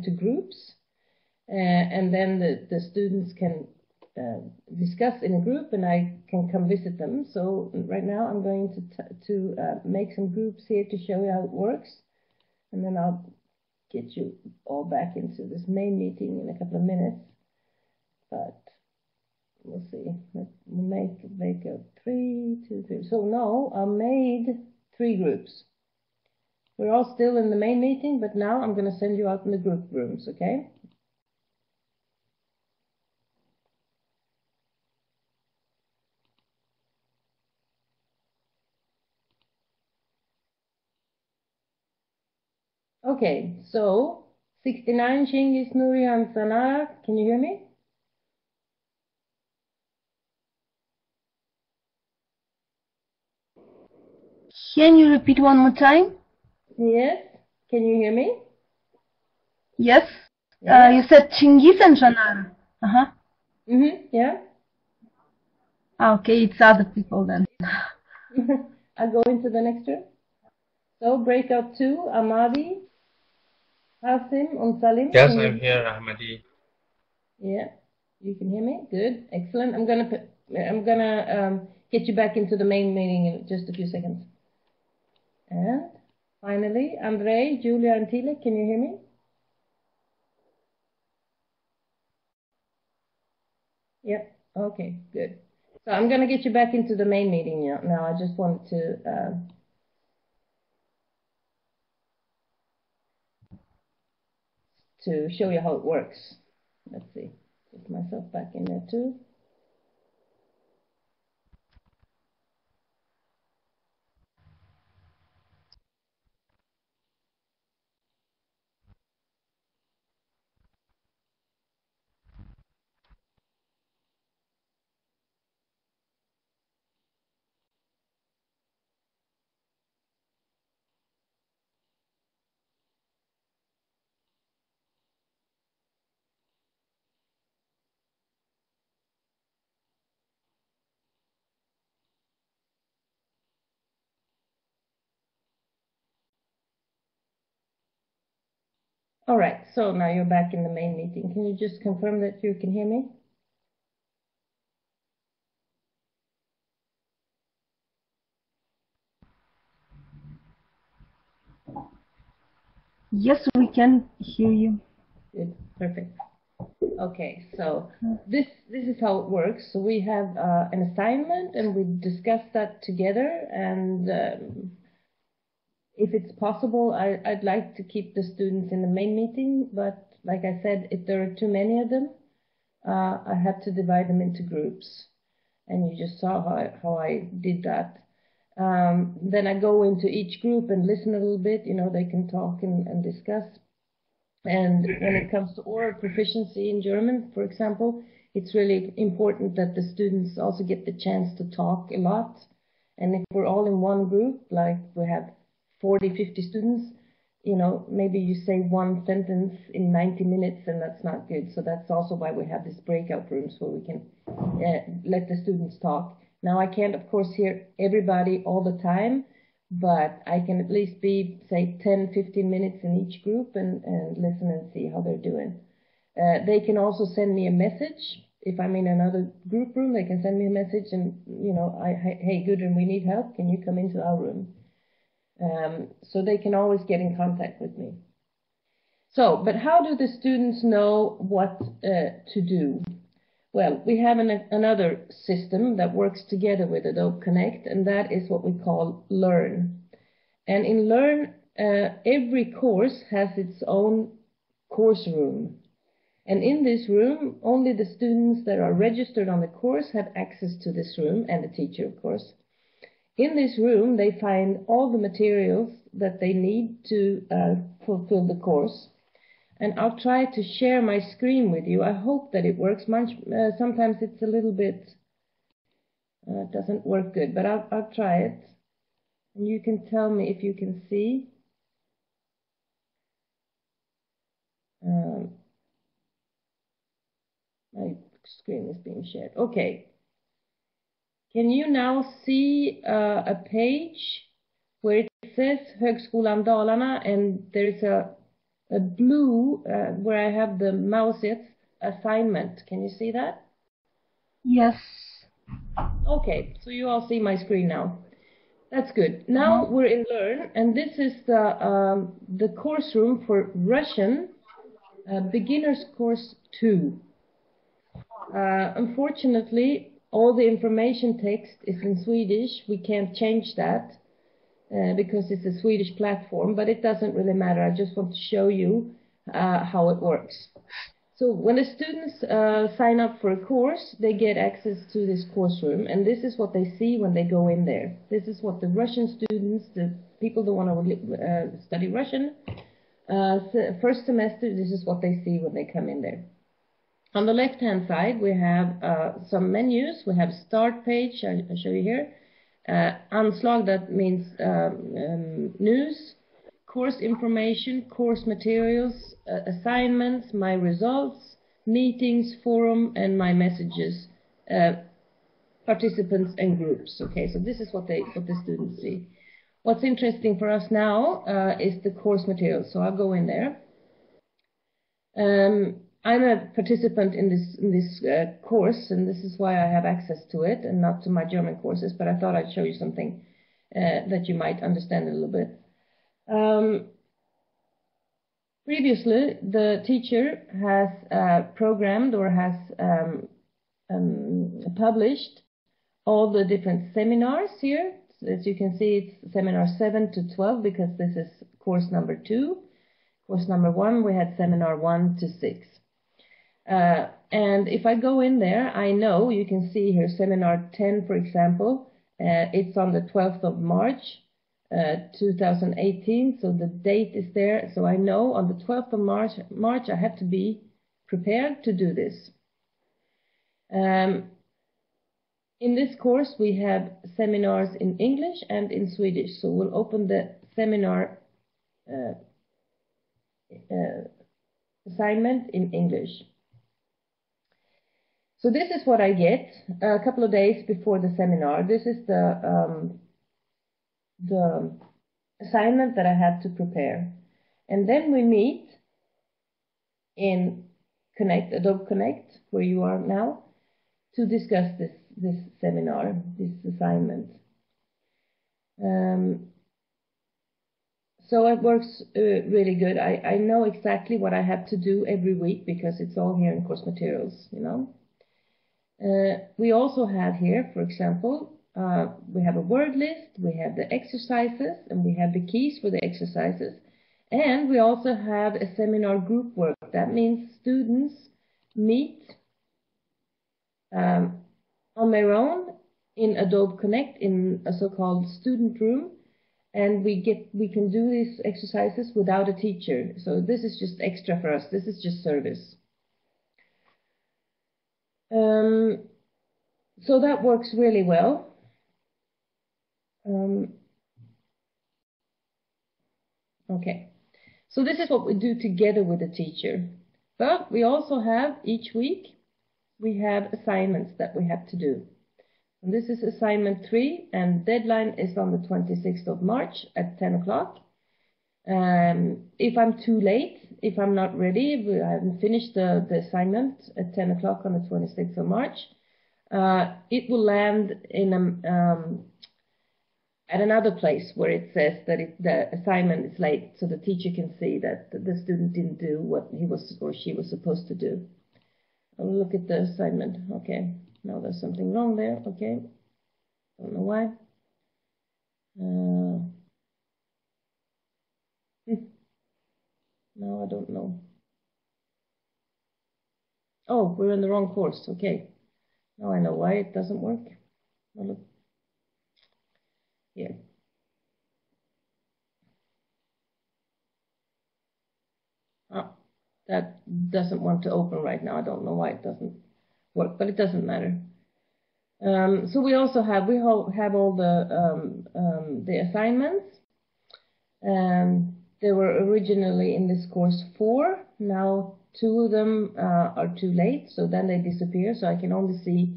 into groups, uh, and then the, the students can uh, discuss in a group, and I can come visit them. So right now I'm going to to uh, make some groups here to show you how it works, and then I'll get you all back into this main meeting in a couple of minutes. But we'll see. We'll make make a three, two, three. So now I made three groups. We're all still in the main meeting, but now I'm going to send you out in the group rooms, okay? Okay, so 69 Chingiz Nurihan Sanara, can you hear me? Can you repeat one more time? Yes. Can you hear me? Yes. Yeah. Uh, you said Chingiz and Janara. Uh-huh. Mm-hmm, yeah. Ah, okay, it's other people then. I'll go into the next room. So breakout two, Amadi, Hasim, and Salim. Yes, I'm here, Ahmadi. Yeah, you can hear me. Good, excellent. I'm gonna put, I'm gonna um, get you back into the main meeting in just a few seconds. And finally, Andre, Julia, and Tile, can you hear me? Yep. Okay. Good. So I'm going to get you back into the main meeting now. I just wanted to uh, to show you how it works. Let's see. Get myself back in there too. All right, so now you're back in the main meeting. Can you just confirm that you can hear me? Yes, we can hear you. Good, perfect. Okay, so this this is how it works. So we have uh, an assignment, and we discuss that together, and um, if it's possible, I, would like to keep the students in the main meeting, but like I said, if there are too many of them, uh, I have to divide them into groups. And you just saw how I, how I did that. Um, then I go into each group and listen a little bit. You know, they can talk and, and discuss. And when it comes to oral proficiency in German, for example, it's really important that the students also get the chance to talk a lot. And if we're all in one group, like we have 40, 50 students, you know, maybe you say one sentence in 90 minutes and that's not good. So that's also why we have these breakout rooms where we can uh, let the students talk. Now I can't, of course, hear everybody all the time, but I can at least be, say, 10, 15 minutes in each group and, and listen and see how they're doing. Uh, they can also send me a message. If I'm in another group room, they can send me a message and, you know, I, hey, Gudrun, we need help. Can you come into our room? Um, so they can always get in contact with me. So, but how do the students know what uh, to do? Well, we have an, another system that works together with Adobe Connect, and that is what we call Learn. And in Learn, uh, every course has its own course room. And in this room, only the students that are registered on the course have access to this room, and the teacher, of course. In this room, they find all the materials that they need to uh, fulfill the course. And I'll try to share my screen with you. I hope that it works. Much, uh, sometimes it's a little bit, uh, doesn't work good, but I'll, I'll try it. And you can tell me if you can see. Um, my screen is being shared. Okay, can you now see uh, a page where it says Högskolan Dalarna and there's a a blue uh, where I have the mouse assignment. Can you see that? Yes. Okay, so you all see my screen now. That's good. Now we're in Learn, and this is the um, the course room for Russian uh, Beginners Course 2. Uh, unfortunately, all the information text is in Swedish. We can't change that uh, because it's a Swedish platform, but it doesn't really matter. I just want to show you uh, how it works. So when the students uh, sign up for a course, they get access to this course room, and this is what they see when they go in there. This is what the Russian students, the people that want to uh, study Russian, uh, first semester, this is what they see when they come in there. On the left-hand side, we have uh, some menus. We have start page, I'll show you here. Uh, anslag, that means um, um, news course information, course materials, uh, assignments, my results, meetings, forum, and my messages, uh, participants and groups. Okay, so this is what they what the students see. What's interesting for us now uh, is the course materials. So I'll go in there. Um, I'm a participant in this in this uh, course, and this is why I have access to it, and not to my German courses. But I thought I'd show you something uh, that you might understand a little bit. Um, previously, the teacher has uh, programmed or has um, um, published all the different seminars here. As you can see, it's seminar 7 to 12 because this is course number 2. Course number 1, we had seminar 1 to 6. Uh, and if I go in there, I know, you can see here seminar 10, for example, uh, it's on the 12th of March. Uh, 2018. So the date is there. So I know on the 12th of March, March I have to be prepared to do this. Um, in this course, we have seminars in English and in Swedish. So we'll open the seminar uh, uh, assignment in English. So this is what I get a couple of days before the seminar. This is the um, the assignment that I had to prepare. And then we meet in Connect, Adobe Connect, where you are now, to discuss this, this seminar, this assignment. Um, so it works uh, really good. I, I know exactly what I have to do every week because it's all here in course materials, you know. Uh, we also have here, for example, uh, we have a word list, we have the exercises, and we have the keys for the exercises. And we also have a seminar group work. That means students meet um, on their own in Adobe Connect in a so-called student room. And we get we can do these exercises without a teacher. So this is just extra for us. This is just service. Um, so that works really well. Um, okay, so this is what we do together with the teacher. But we also have each week, we have assignments that we have to do. And this is assignment three, and deadline is on the 26th of March at 10 o'clock. Um, if I'm too late, if I'm not ready, I haven't finished the, the assignment at 10 o'clock on the 26th of March, uh, it will land in a, um, at another place where it says that it, the assignment is late so the teacher can see that the student didn't do what he was or she was supposed to do. I'll look at the assignment. Okay, now there's something wrong there. Okay, I don't know why. Uh, hmm. No, I don't know. Oh, we're in the wrong course. Okay, now I know why it doesn't work. Look here. Oh, that doesn't want to open right now. I don't know why it doesn't work, but it doesn't matter. Um, so we also have we have all the um, um, the assignments. Um, there were originally in this course four. Now two of them uh, are too late, so then they disappear. So I can only see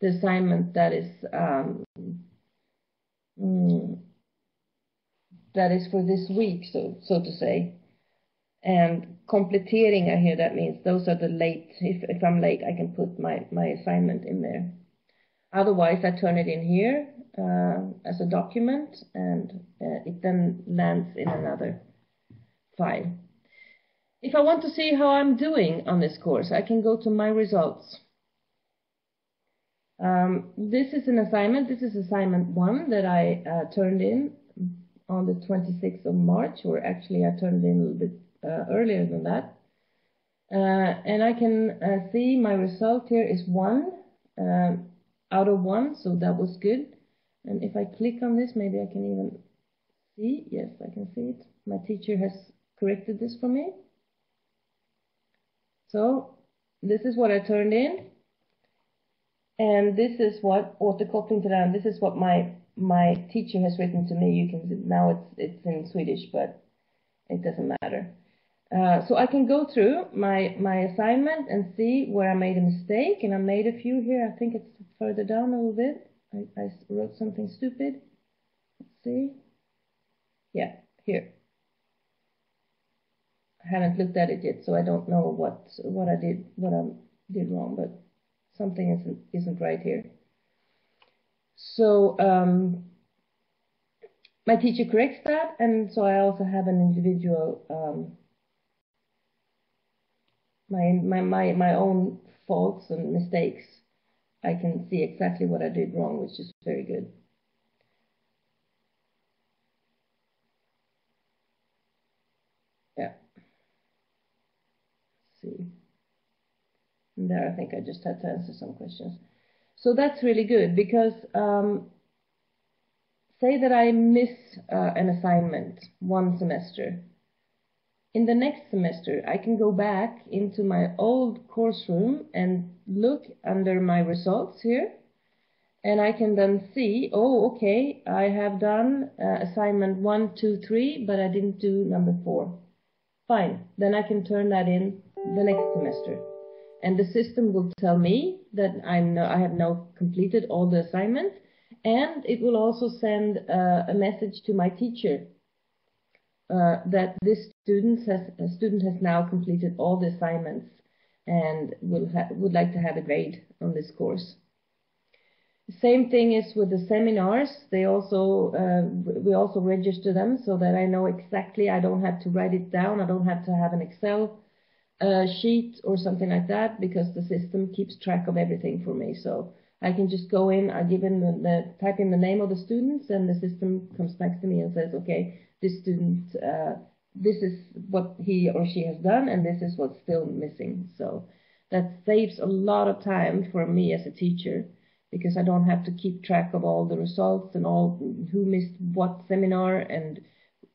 the assignment that is um, mm, that is for this week, so so to say. And completing, I hear that means those are the late, if, if I'm late, I can put my, my assignment in there. Otherwise, I turn it in here uh, as a document and uh, it then lands in another file. If I want to see how I'm doing on this course, I can go to my results. Um, this is an assignment. This is assignment one that I uh, turned in on the 26th of March, or actually I turned in a little bit uh, earlier than that. Uh, and I can uh, see my result here is one um, out of one, so that was good. And if I click on this, maybe I can even see. Yes, I can see it. My teacher has corrected this for me. So this is what I turned in. And this is what återkoppling to that. This is what my my teacher has written to me. You can see now it's it's in Swedish, but it doesn't matter. Uh, so I can go through my my assignment and see where I made a mistake, and I made a few here. I think it's further down a little bit. I, I wrote something stupid. Let's see. Yeah, here. Haven't looked at it yet, so I don't know what what I did what I did wrong, but something isn't isn't right here. So um, my teacher corrects that, and so I also have an individual um, my my my my own faults and mistakes. I can see exactly what I did wrong, which is very good. See. And there, I think I just had to answer some questions. So that's really good because um, say that I miss uh, an assignment one semester. In the next semester, I can go back into my old course room and look under my results here. And I can then see, oh, okay, I have done uh, assignment one, two, three, but I didn't do number four. Fine, then I can turn that in the next semester. And the system will tell me that I'm no, I have now completed all the assignments, and it will also send uh, a message to my teacher uh, that this student has a student has now completed all the assignments and will would like to have a grade on this course. Same thing is with the seminars. They also uh, we also register them so that I know exactly. I don't have to write it down. I don't have to have an Excel sheet or something like that because the system keeps track of everything for me. So I can just go in, I give in the, the type in the name of the students, and the system comes back to me and says, okay, this student, uh, this is what he or she has done, and this is what's still missing. So that saves a lot of time for me as a teacher because I don't have to keep track of all the results and all who missed what seminar and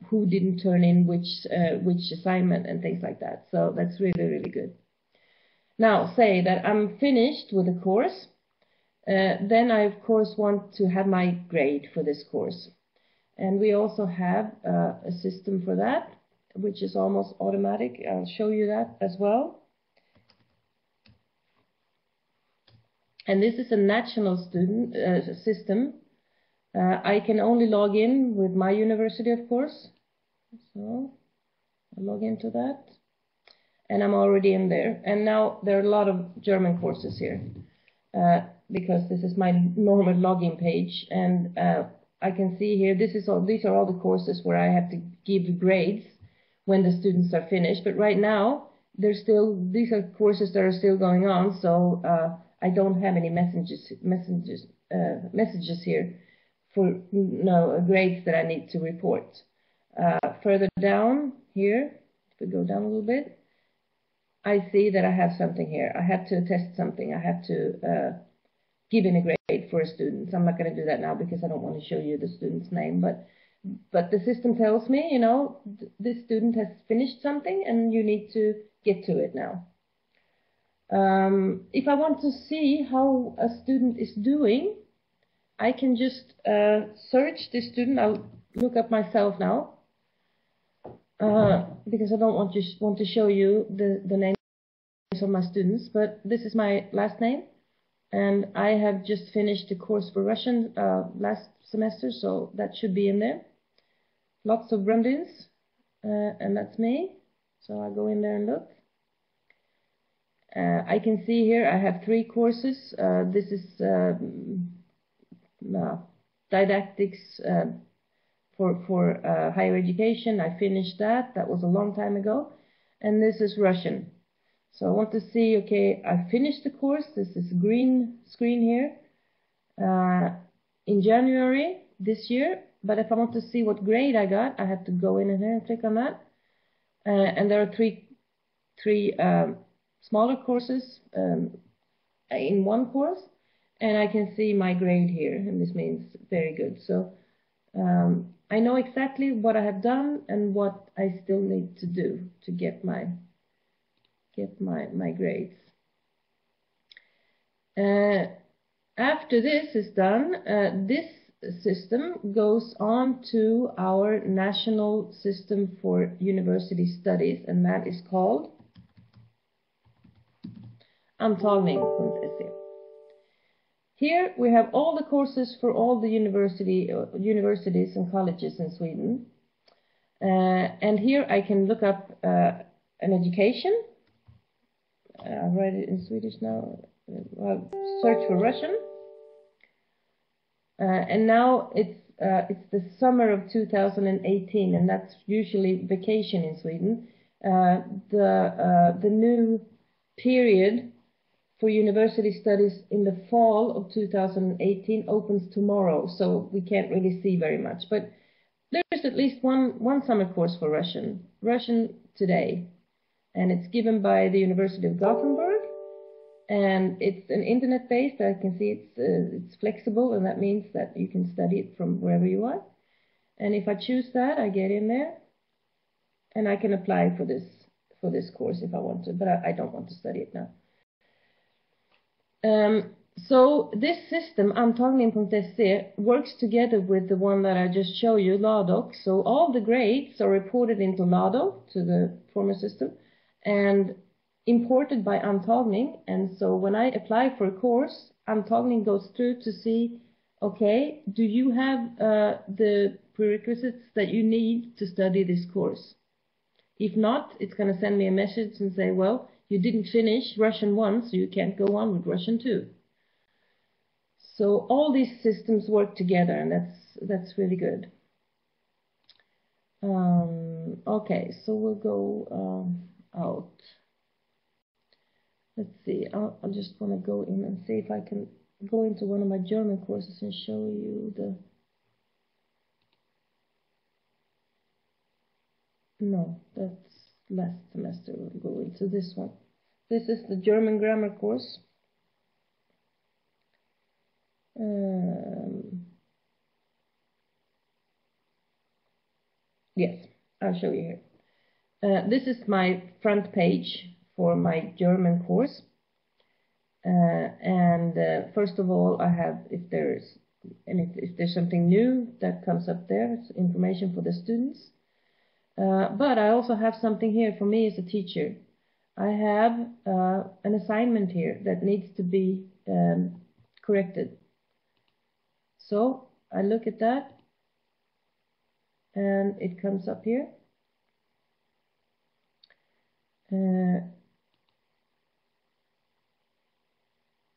who didn't turn in which uh, which assignment and things like that. So that's really really good. Now say that I'm finished with the course. Uh, then I of course want to have my grade for this course. And we also have uh, a system for that, which is almost automatic. I'll show you that as well. And this is a national student uh, system uh, I can only log in with my university, of course. So I log into that. And I'm already in there. And now there are a lot of German courses here uh, because this is my normal login page. And uh, I can see here, this is all, these are all the courses where I have to give grades when the students are finished. But right now, there's still, these are courses that are still going on. So uh, I don't have any messages, messages, uh, messages here for no grades that I need to report. Uh, further down here, if we go down a little bit, I see that I have something here. I have to test something. I have to uh, give in a grade for a student. So I'm not going to do that now because I don't want to show you the student's name. But but the system tells me, you know, th this student has finished something and you need to get to it now. Um, if I want to see how a student is doing, I can just uh, search this student. I'll look up myself now uh, because I don't want to want to show you the the names of my students. But this is my last name, and I have just finished the course for Russian uh, last semester, so that should be in there. Lots of Brandins, uh, and that's me. So I go in there and look. Uh, I can see here I have three courses. Uh, this is um, didactics uh, for for uh, higher education. I finished that. That was a long time ago. And this is Russian. So I want to see. Okay, I finished the course. This is green screen here uh, in January this year. But if I want to see what grade I got, I have to go in here and click on that. and there are three three um, smaller courses um, in one course and I can see my grade here and this means very good so um, I know exactly what I have done and what I still need to do to get my get my my grades uh, after this is done uh, this system goes on to our national system for university studies and that is called antagning.se. Here we have all the courses for all the university, uh, universities and colleges in Sweden. Uh, and here I can look up uh, an education. Uh, I write it in Swedish now. Well, search for Russian. Uh, and now it's uh, it's the summer of 2018, and that's usually vacation in Sweden. the the new period for university studies in the fall of 2018 opens tomorrow, so we can't really see very much. But there's at least one, one summer course for Russian, Russian Today, and it's given by the University of Gothenburg, and it's an internet-based. I can see it's uh, it's flexible, and that means that you can study it from wherever you are. And if I choose that, I get in there, and I can apply for this for this course if I want to, but I, I don't want to study it now. Um, so this system, antagning.se, works together with the one that I just showed you, Ladok. So all the grades are reported into Ladok, to the former system, and imported by Antagning. And so when I apply for a course, Antagning goes through to see, okay, do you have uh, the prerequisites that you need to study this course? If not, it's going to send me a message and say, well, you didn't finish Russian 1, so you can't go on with Russian 2. So all these systems work together, and that's that's really good. Um, okay, so we'll go um, out. Let's see. I just want to go in and see if I can go into one of my German courses and show you the. No, that's last semester we'll go into this one. This is the German grammar course. Um, yes, I'll show you here. Uh, this is my front page for my German course. Uh, and uh, first of all, I have, if there's and if, if, there's something new that comes up there, it's information for the students. Uh, but I also have something here for me as a teacher. I have uh, an assignment here that needs to be um, corrected. So I look at that and it comes up here. Uh,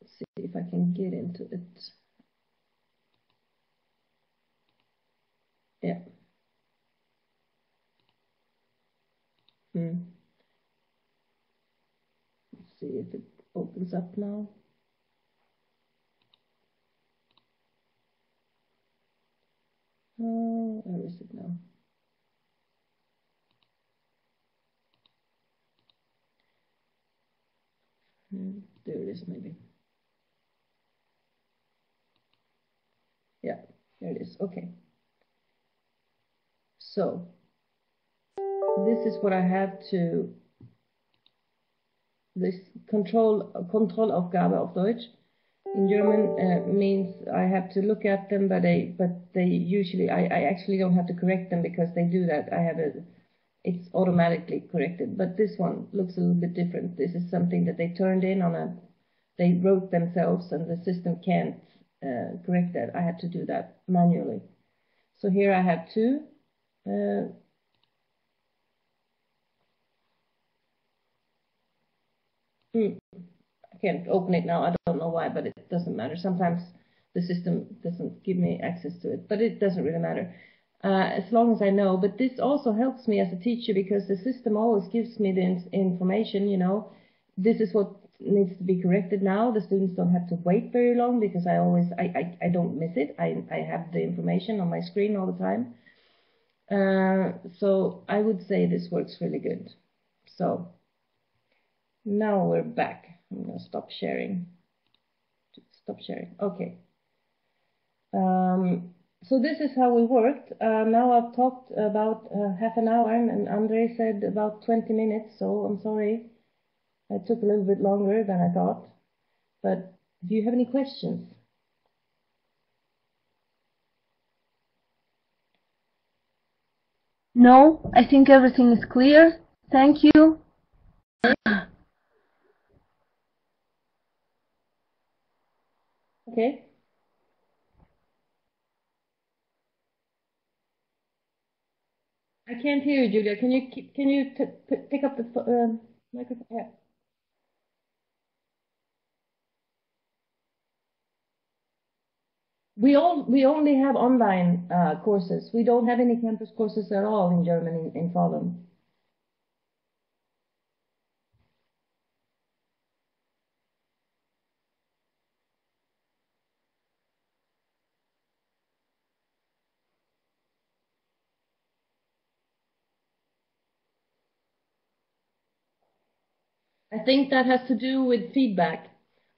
see if I can get into it. Yeah. Hmm. Let's see if it opens up now. Oh, where is it now? Hmm, there it is, maybe. Yeah, there it is. Okay. So, this is what I have to this control Kontrollaufgabe auf Deutsch in German uh, means I have to look at them, but they but they usually I, I actually don't have to correct them because they do that. I have a it's automatically corrected. But this one looks a little bit different. This is something that they turned in on a they wrote themselves, and the system can't uh, correct that. I had to do that manually. So here I have two. Uh, mm, I can't open it now. I don't know why, but it doesn't matter. Sometimes the system doesn't give me access to it, but it doesn't really matter. Uh, as long as I know, but this also helps me as a teacher because the system always gives me the in information, you know, this is what needs to be corrected now. The students don't have to wait very long because I always, I, I, I don't miss it. I, I have the information on my screen all the time. Uh, so I would say this works really good. So now we're back. I'm going to stop sharing. Stop sharing. Okay. Um, so this is how we worked. Uh, now I've talked about uh, half an hour and Andre said about 20 minutes, so I'm sorry. It took a little bit longer than I thought. But do you have any questions? No, I think everything is clear. Thank you. Okay. I can't hear you, Julia. Can you can you pick up the uh, microphone? Yeah. We all we only have online uh, courses. We don't have any campus courses at all in Germany in Falun. I think that has to do with feedback.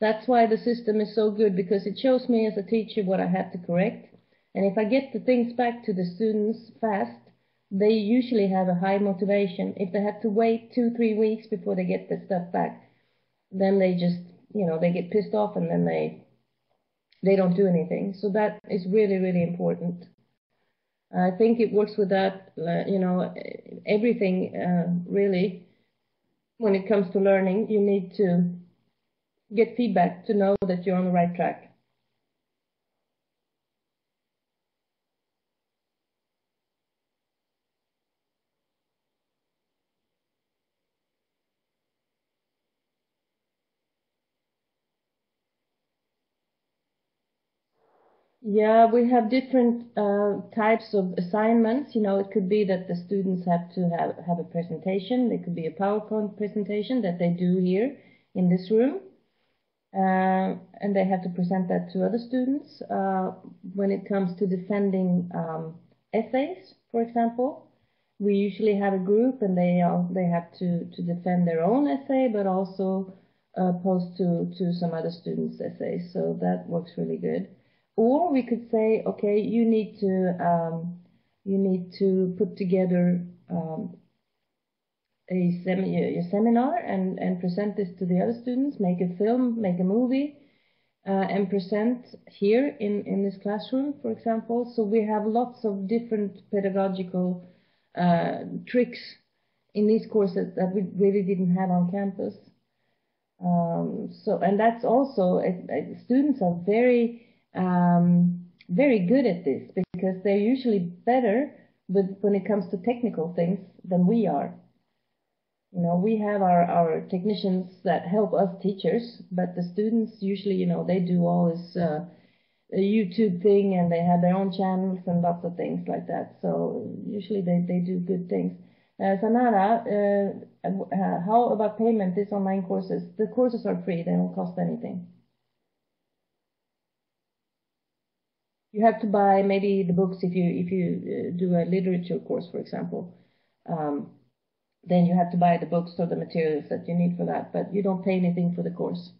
That's why the system is so good because it shows me as a teacher what I have to correct. And if I get the things back to the students fast, they usually have a high motivation. If they have to wait two, three weeks before they get the stuff back, then they just, you know, they get pissed off and then they, they don't do anything. So that is really, really important. I think it works with that, uh, you know, everything, uh, really when it comes to learning, you need to get feedback to know that you're on the right track. Yeah, we have different uh, types of assignments. You know, it could be that the students have to have, have a presentation. It could be a PowerPoint presentation that they do here in this room. Uh, and they have to present that to other students. Uh, when it comes to defending um, essays, for example, we usually have a group and they are, they have to, to defend their own essay, but also uh, post to, to some other students' essays. So that works really good. Or we could say, okay, you need to um, you need to put together um, a, semi a seminar and, and present this to the other students, make a film, make a movie, uh, and present here in, in this classroom, for example. So we have lots of different pedagogical uh, tricks in these courses that we really didn't have on campus. Um, so, and that's also, uh, students are very um, very good at this because they're usually better with when it comes to technical things than we are. You know, we have our, our technicians that help us teachers, but the students usually, you know, they do all this uh, YouTube thing and they have their own channels and lots of things like that. So usually they, they do good things. Uh, Sanara, uh, uh how about payment? These online courses, the courses are free; they don't cost anything. You have to buy maybe the books if you if you uh, do a literature course, for example. Um, then you have to buy the books or the materials that you need for that, but you don't pay anything for the course.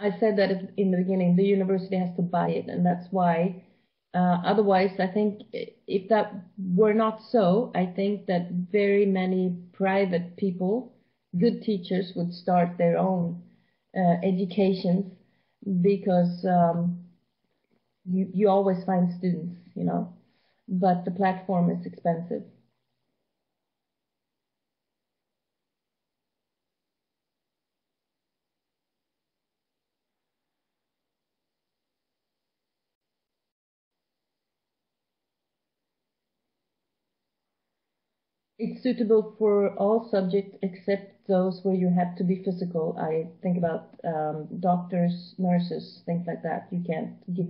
I said that in the beginning, the university has to buy it, and that's why uh, otherwise, I think if that were not so, I think that very many private people, good teachers, would start their own uh, educations because um, you you always find students, you know, but the platform is expensive. It's suitable for all subjects except those where you have to be physical. I think about um, doctors, nurses, things like that. You can't give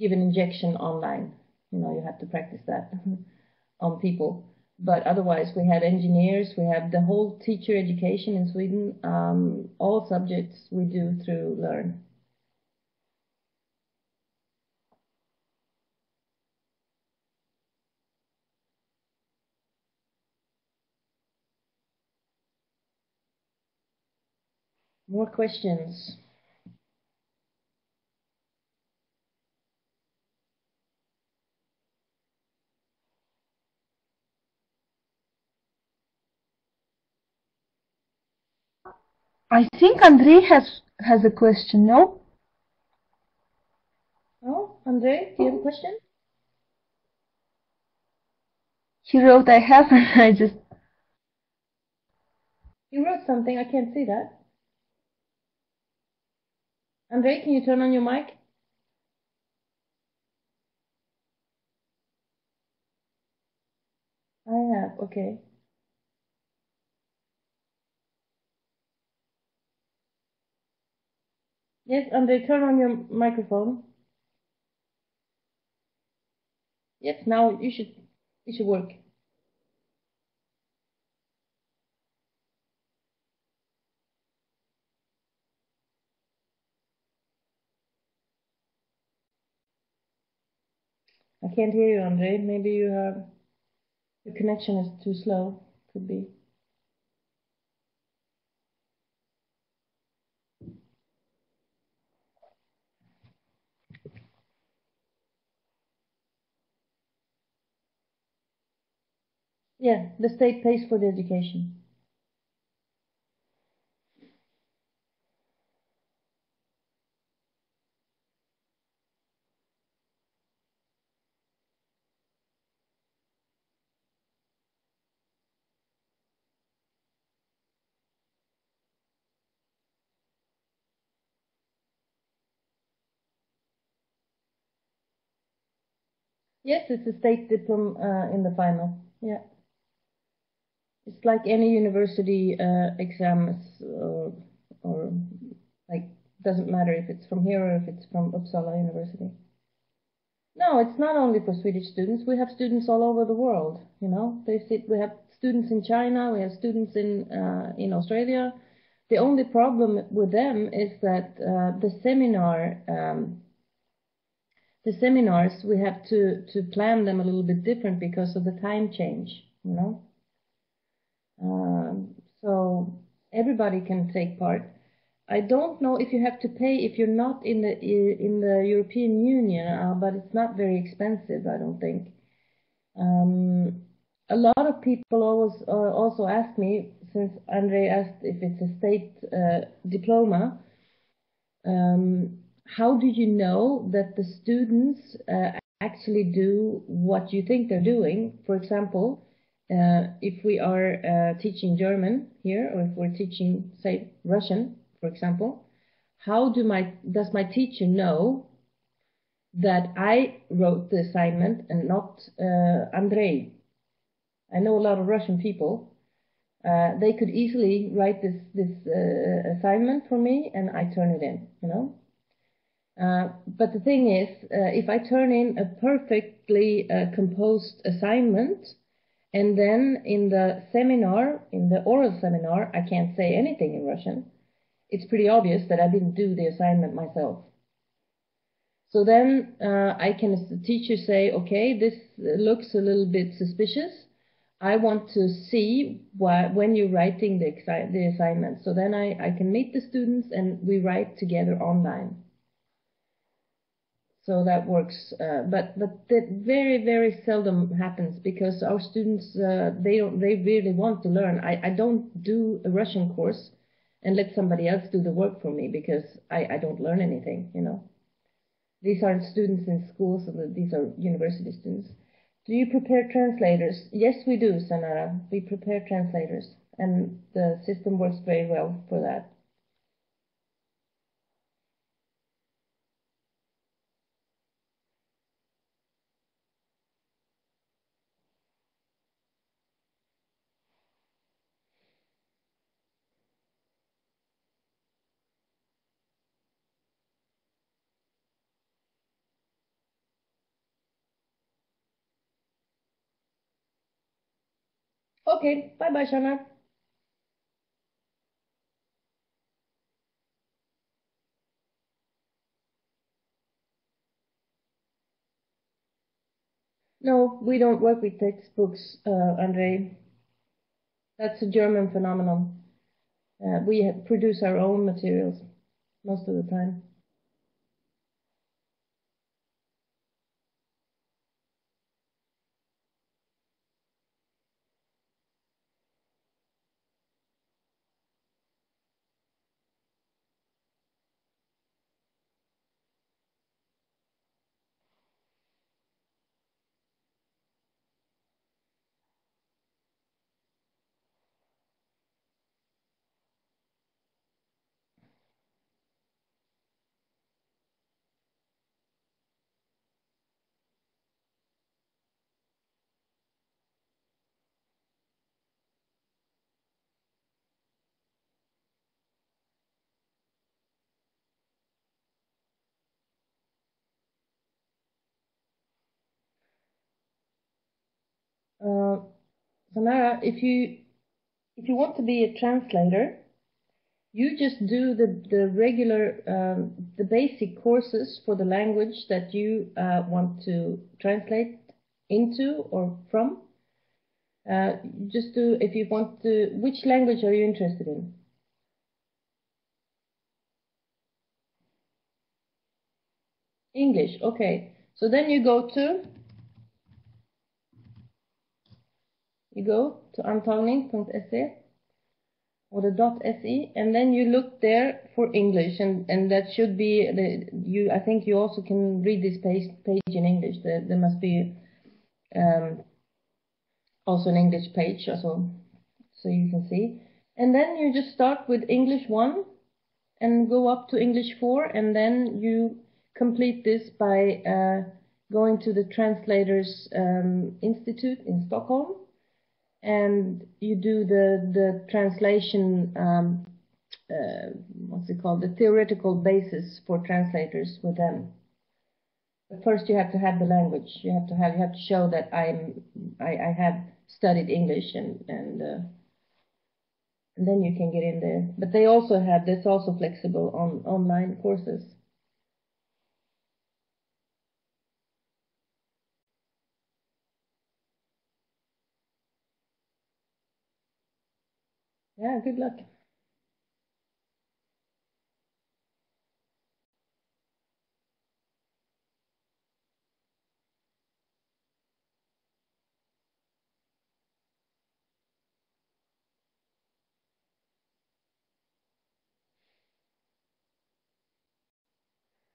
give an injection online. You know, you have to practice that on people. But otherwise, we have engineers. We have the whole teacher education in Sweden. Um, all subjects we do through Learn. More questions? I think Andre has has a question, no? Oh, Andre, do you have a question? He wrote, I have, and I just... He wrote something, I can't see that. Andre, can you turn on your mic? I have, okay. Yes, Andre, turn on your microphone. Yes, now you should it should work. I can't hear you, Andre. Maybe you uh, have the connection is too slow. Could be. Yeah, the state pays for the education. Yes, it's a state diploma uh, in the final. Yeah. It's like any university uh, exams or, or like doesn't matter if it's from here or if it's from Uppsala University. No, it's not only for Swedish students. We have students all over the world. You know, they sit. We have students in China. We have students in uh, in Australia. The only problem with them is that uh, the seminar, um, the seminars, we have to to plan them a little bit different because of the time change. You know. Um, so everybody can take part. I don't know if you have to pay if you're not in the in the European Union, uh, but it's not very expensive. I don't think. Um, a lot of people always uh, also ask me, since Andre asked if it's a state uh, diploma, um, how do you know that the students uh, actually do what you think they're doing? For example, uh, if we are uh, teaching German here, or if we're teaching, say, Russian, for example, how do my does my teacher know that I wrote the assignment and not uh, Andrei? I know a lot of Russian people. Uh, they could easily write this this uh, assignment for me, and I turn it in. You know. Uh, but the thing is, if I turn in a perfectly composed assignment, and then in the seminar, in the oral seminar, I can't say anything in Russian. It's pretty obvious that I didn't do the assignment myself. So then uh, I can, as the teacher, say, okay, this looks a little bit suspicious. I want to see why, when you're writing the, the assignment. So then I, I can meet the students and we write together online so that works. Uh, but but that very very seldom happens because our students uh, they don't they really want to learn. I I don't do a Russian course and let somebody else do the work for me because I I don't learn anything. You know, these aren't students in schools. So these are university students. Do you prepare translators? Yes, we do, Sanara. We prepare translators, and the system works very well for that. Okay, bye bye, Shana. No, we don't work with textbooks, uh, Andre. That's a German phenomenon. Uh, we produce our own materials most of the time. Uh, Samara, if you if you want to be a translator, you just do the the regular um, the basic courses for the language that you uh, want to translate into or from. Uh, just do if you want to. Which language are you interested in? English. Okay. So then you go to you go to antagning.se or the .se and then you look there for English and, and that should be the, you I think you also can read this page, page in English. There, there must be um, also an English page also so you can see. And then you just start with English 1 and go up to English 4 and then you complete this by uh, going to the Translators um, Institute in Stockholm and you do the the translation um, uh, what's it called? The theoretical basis for translators with them. But first you have to have the language. You have to have you have to show that i'm i, I have studied english and and uh, and then you can get in there. But they also have this also flexible on online courses Yeah, good luck.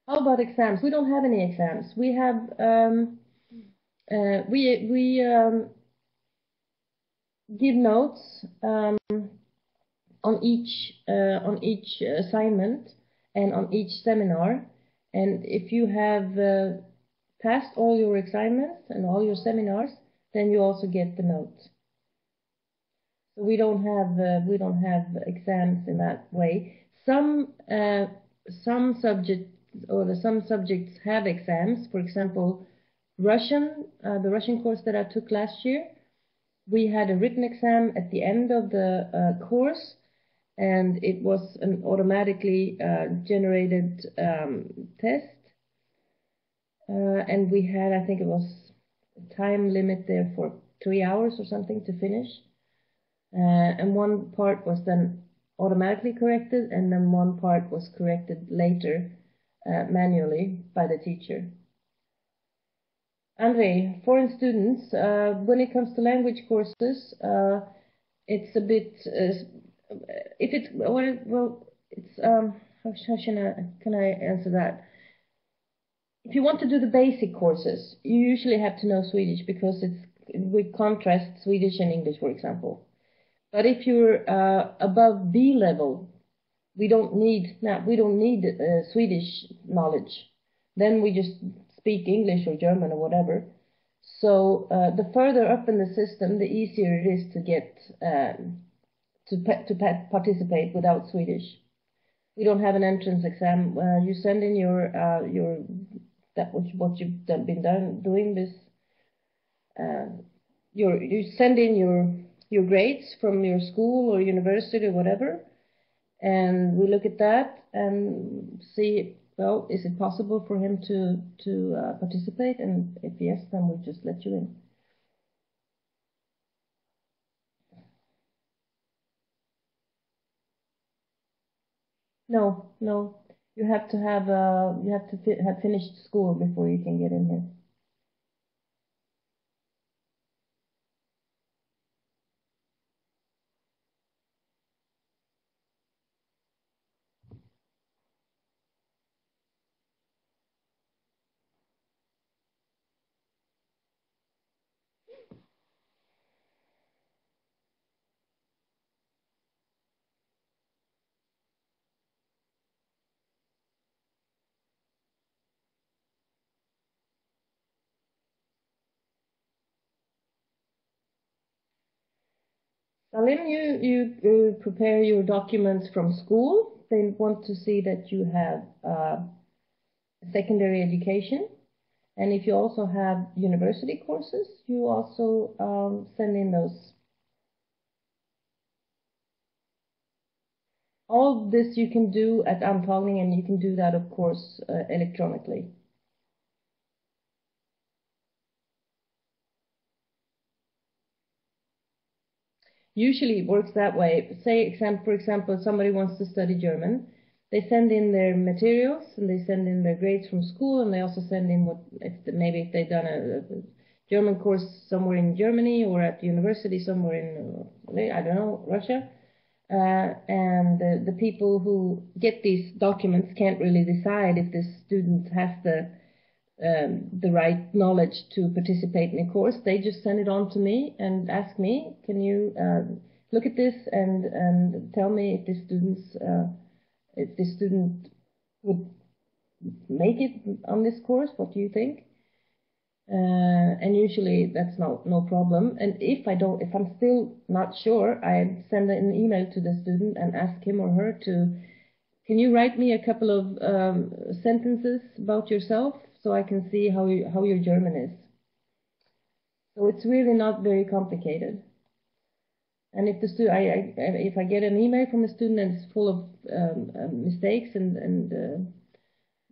How about exams? We don't have any exams. We have um, uh, we we um, give notes um, on each uh, on each assignment and on each seminar. And if you have uh, passed all your assignments and all your seminars, then you also get the note. So we don't have uh, we don't have exams in that way. Some uh, some subjects or the, some subjects have exams. For example, Russian, uh, the Russian course that I took last year, we had a written exam at the end of the uh, course and it was an automatically uh, generated um, test. Uh, and we had, I think it was a time limit there for three hours or something to finish. Uh, and one part was then automatically corrected, and then one part was corrected later uh, manually by the teacher. Andre, foreign students, uh, when it comes to language courses, uh, it's a bit if it's well, well it's um how, should I, can I answer that? If you want to do the basic courses, you usually have to know Swedish because it's we contrast Swedish and English, for example. But if you're uh, above B level, we don't need now we don't need uh, Swedish knowledge. Then we just speak English or German or whatever. So uh, the further up in the system, the easier it is to get um, to, to participate without Swedish. We don't have an entrance exam. Uh, you send in your uh, your that what, what you've been done doing this. Uh, your you send in your your grades from your school or university or whatever, and we look at that and see, well, is it possible for him to to uh, participate? And if yes, then we'll just let you in. No, no. You have to have uh, you have to fi have finished school before you can get in here. Salim, you, you uh, prepare your documents from school. They want to see that you have uh, secondary education. And if you also have university courses, you also um, send in those. All this you can do at Antagning and you can do that, of course, uh, electronically. Usually it works that way. Say, for example, somebody wants to study German. They send in their materials and they send in their grades from school, and they also send in what if maybe if they've done a, German course somewhere in Germany or at university somewhere in I don't know Russia. Uh, and the, the people who get these documents can't really decide if the student has the um, the right knowledge to participate in a course. They just send it on to me and ask me, can you uh, look at this and, and tell me if the students, uh, if student would make it on this course, what do you think? Uh, and usually that's no no problem. And if I don't, if I'm still not sure, I send an email to the student and ask him or her to, can you write me a couple of um, sentences about yourself so I can see how you, how your German is. So it's really not very complicated. And if the stu- I, I, if I get an email from a student and it's full of um, uh, mistakes and, and uh,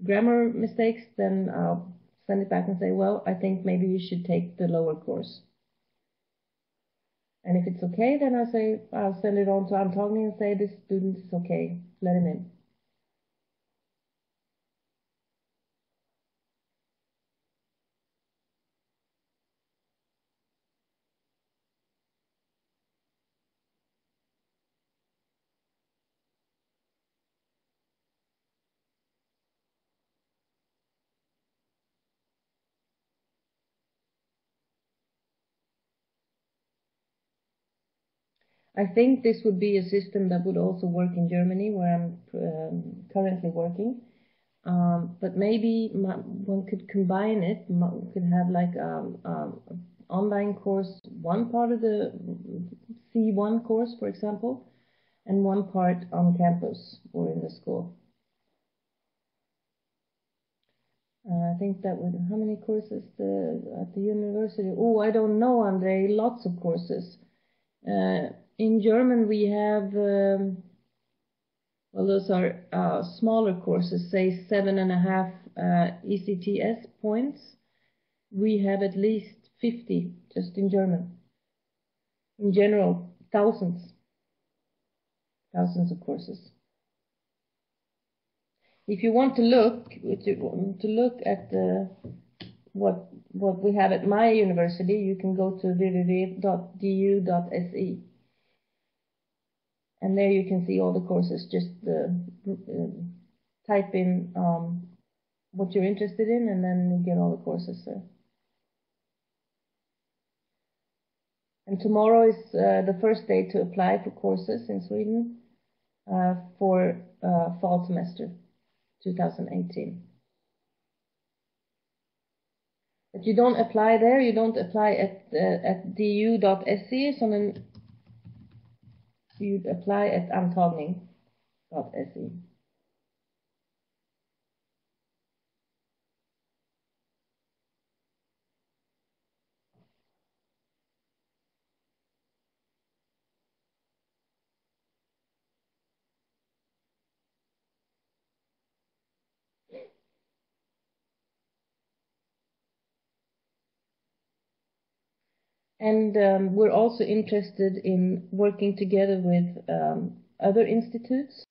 grammar mistakes, then I'll send it back and say, well, I think maybe you should take the lower course. And if it's okay, then I say I'll send it on to Antagning and say this student is okay, let him in. I think this would be a system that would also work in Germany, where I'm um, currently working. Um, but maybe one could combine it. One could have like um, um, online course, one part of the C1 course, for example, and one part on campus or in the school. Uh, I think that would. How many courses the, at the university? Oh, I don't know, Andre. Lots of courses. Uh, in German we have, um, well, those are uh, smaller courses, say seven and a half uh, ECTS points. We have at least 50 just in German. In general, thousands, thousands of courses. If you want to look, to look at the, what what we have at my university, you can go to www.du.se and there you can see all the courses. Just uh, type in um, what you're interested in, and then you get all the courses there. And tomorrow is uh, the first day to apply for courses in Sweden uh, for uh, fall semester 2018. But you don't apply there, you don't apply at, uh, at du.se, sondern you'd apply at antagning.se. And um, we're also interested in working together with um, other institutes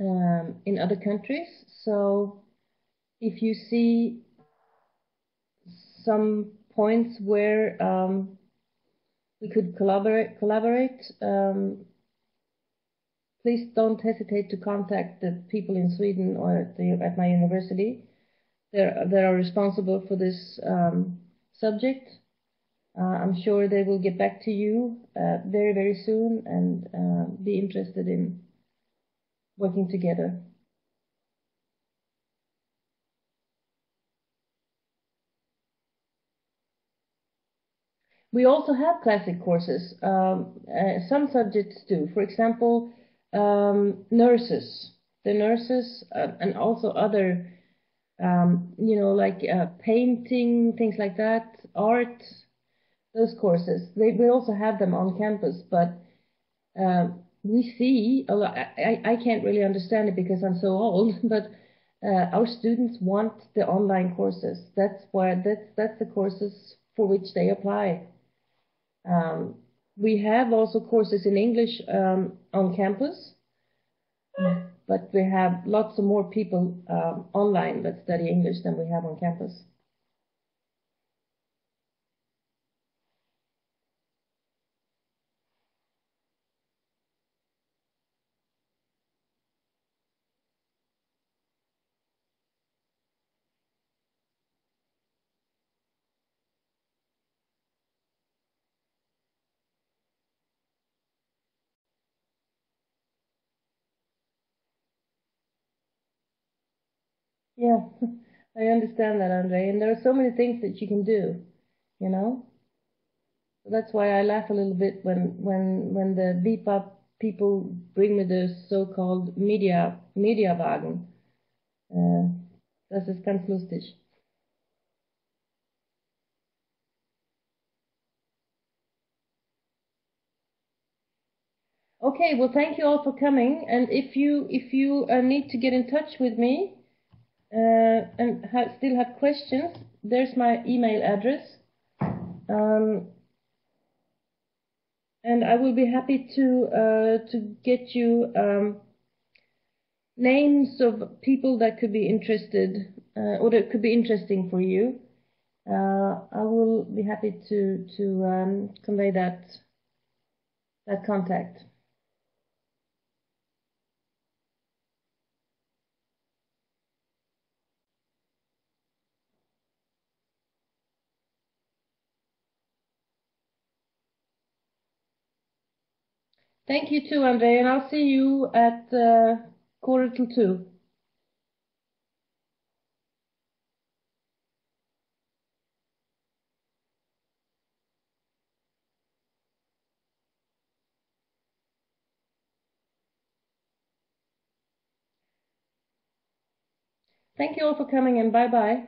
um, in other countries. So if you see some points where um, we could collaborate, collaborate um, please don't hesitate to contact the people in Sweden or at, the, at my university that are responsible for this um, subject. Uh, I'm sure they will get back to you uh, very, very soon and uh, be interested in working together. We also have classic courses. Um, uh, some subjects do. For example, um, nurses. The nurses uh, and also other, um, you know, like uh, painting, things like that, art, those courses. They, we also have them on campus, but um, we see a lot. I, I can't really understand it because I'm so old, but uh, our students want the online courses. That's why that's that's the courses for which they apply. Um, we have also courses in English um, on campus, but we have lots of more people um, online that study English than we have on campus. Yeah, I understand that, Andre. And there are so many things that you can do, you know. That's why I laugh a little bit when when when the BIPA people bring me the so-called media Mediawagen. Uh, das ist ganz lustig. Okay, well, thank you all for coming. And if you if you uh, need to get in touch with me, uh, and have, still have questions, there's my email address. Um, and I will be happy to uh, to get you um, names of people that could be interested uh, or that could be interesting for you. Uh, I will be happy to to um, convey that that contact. Thank you too, Andre, and I'll see you at uh, quarter to two. Thank you all for coming and bye bye.